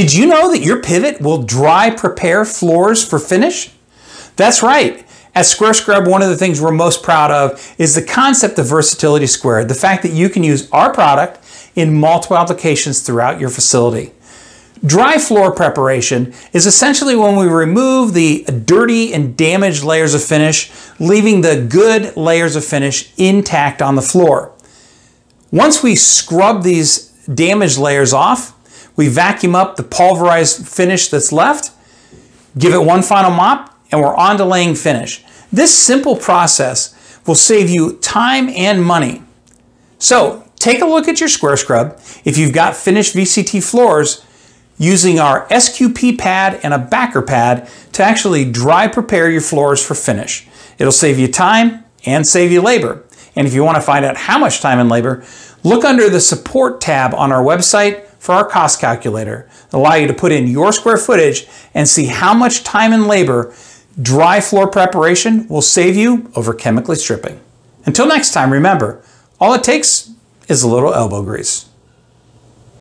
Did you know that your pivot will dry prepare floors for finish? That's right. At Square Scrub, one of the things we're most proud of is the concept of versatility squared, the fact that you can use our product in multiple applications throughout your facility. Dry floor preparation is essentially when we remove the dirty and damaged layers of finish, leaving the good layers of finish intact on the floor. Once we scrub these damaged layers off, we vacuum up the pulverized finish that's left, give it one final mop, and we're on to laying finish. This simple process will save you time and money. So take a look at your square scrub. If you've got finished VCT floors, using our SQP pad and a backer pad to actually dry prepare your floors for finish. It'll save you time and save you labor. And if you want to find out how much time and labor, look under the support tab on our website for our cost calculator. Allow you to put in your square footage and see how much time and labor dry floor preparation will save you over chemically stripping. Until next time, remember, all it takes is a little elbow grease.